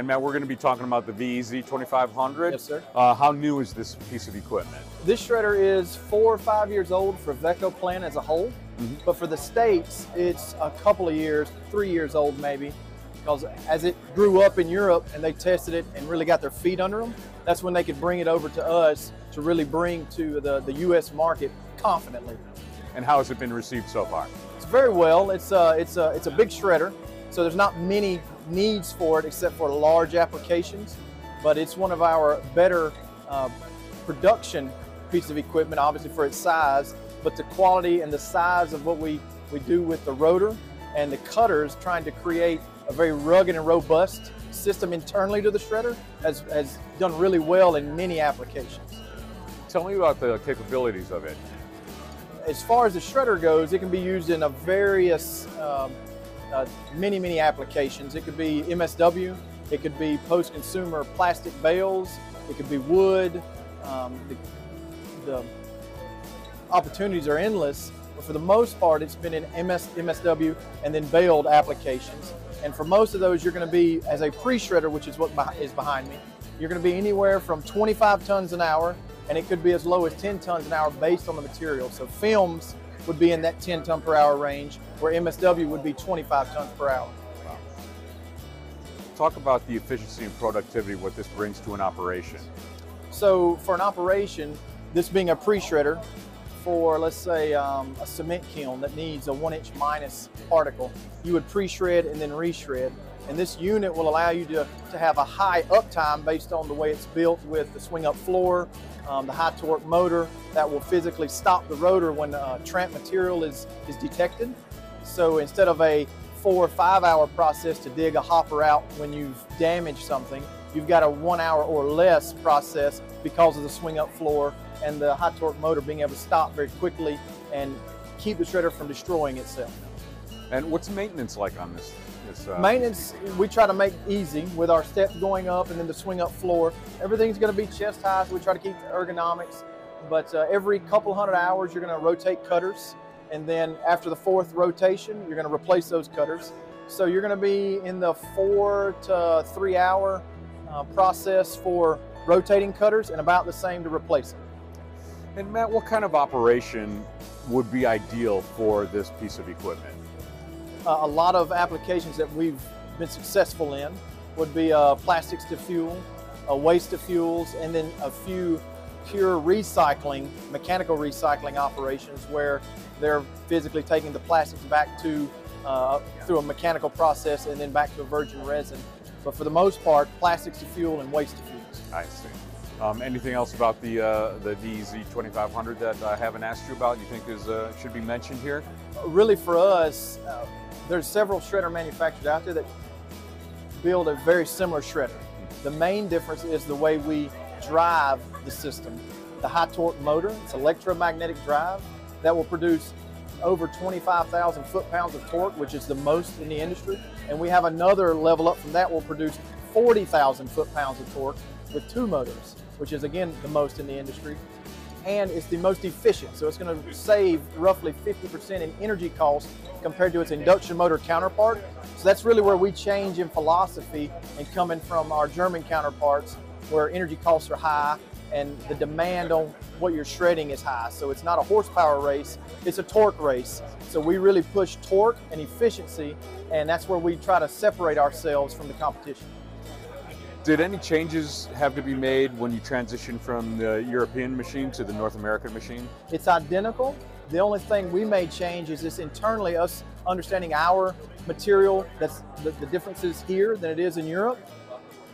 And Matt, we're going to be talking about the VEZ 2500. Yes, sir. Uh, how new is this piece of equipment? This shredder is four or five years old for Vecoplan as a whole, Mhm. but for the states, it's a couple of years, three years old maybe, because as it grew up in Europe and they tested it and really got their feet under them, that's when they could bring it over to us to really bring to the, the U.S. market confidently. And how has it been received so far? It's very well. It's a, it's a, it's a big shredder, so there's not many needs for it except for large applications, but it's one of our better uh, production pieces of equipment, obviously for its size, but the quality and the size of what we, we do with the rotor and the cutters trying to create a very rugged and robust system internally to the shredder has, has done really well in many applications. Tell me about the capabilities of it. as far as the shredder goes, it can be used in a various, um, uh, many, many applications. It could be MSW, it could be post-consumer plastic bales, it could be wood. Um, the, the opportunities are endless, but for the most part, it's been in MS, MSW and then baled applications. And for most of those, you're going to be as a pre-shredder, which is what is behind me. You're going to be anywhere from 25 tons an hour, and it could be as low as 10 tons an hour based on the material. So films would be in that 10 ton per hour range, where MSW would be 25 tons per hour. Talk about the efficiency and productivity, what this brings to an operation. So for an operation, this being a pre-shredder, for let's say um, a cement kiln that needs a one inch minus particle, you would pre-shred and then reshred. And this unit will allow you to, to have a high uptime based on the way it's built with the swing up floor, um, the high torque motor that will physically stop the rotor when uh, tramp material is, is detected. So instead of a four or five hour process to dig a hopper out when you've damaged something, you've got a one hour or less process because of the swing up floor and the high torque motor being able to stop very quickly and keep the shredder from destroying itself. And what's maintenance like on this? This uh, Maintenance, we try to make easy with our steps going up and then the swing up floor. Everything's going to be chest high, so we try to keep the ergonomics. But uh, every couple hundred hours, you're going to rotate cutters. And then after the fourth rotation, you're going to replace those cutters. So you're going to be in the four to three hour uh, process for rotating cutters and about the same to replace them. And Matt, what kind of operation would be ideal for this piece of equipment? Uh, a lot of applications that we've been successful in would be uh, plastics to fuel, uh, waste to fuels, and then a few pure recycling, mechanical recycling operations where they're physically taking the plastics back to uh, through a mechanical process and then back to a virgin resin. But for the most part, plastics to fuel and waste to fuels. I see. Um, anything else about the uh, the VEZ 2500 that I haven't asked you about? You think is uh, should be mentioned here? really for us, uh, there's several shredder manufacturers out there that build a very similar shredder. The main difference is the way we drive the system. The high torque motor, it's electromagnetic drive that will produce over 25,000 foot-pounds of torque, which is the most in the industry. And we have another level up from that will produce 40,000 foot-pounds of torque with two motors, which is again the most in the industry and it's the most efficient. So it's going to save roughly 50% in energy cost compared to its induction motor counterpart. So that's really where we change in philosophy and coming from our German counterparts where energy costs are high and the demand on what you're shredding is high. So it's not a horsepower race, it's a torque race. So we really push torque and efficiency and that's where we try to separate ourselves from the competition. Did any changes have to be made when you transitioned from the European machine to the North American machine? It's identical. The only thing we may change is this internally, us understanding our material, that's the, the differences here than it is in Europe.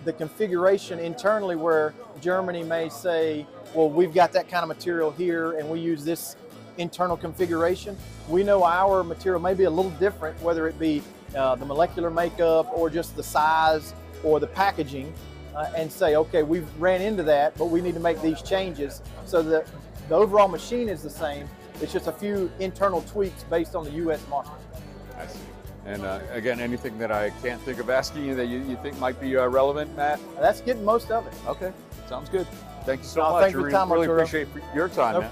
The configuration internally where Germany may say, well, we've got that kind of material here and we use this internal configuration. We know our material may be a little different, whether it be uh, the molecular makeup or just the size or the packaging uh, and say, okay, we've ran into that, but we need to make these changes so that the overall machine is the same. It's just a few internal tweaks based on the U.S. market. I see. And uh, again, anything that I can't think of asking you that you, you think might be uh, relevant, Matt? That's getting most of it. Okay, sounds good. Thank you so No, much. thanks for I your really appreciate your time, No, man.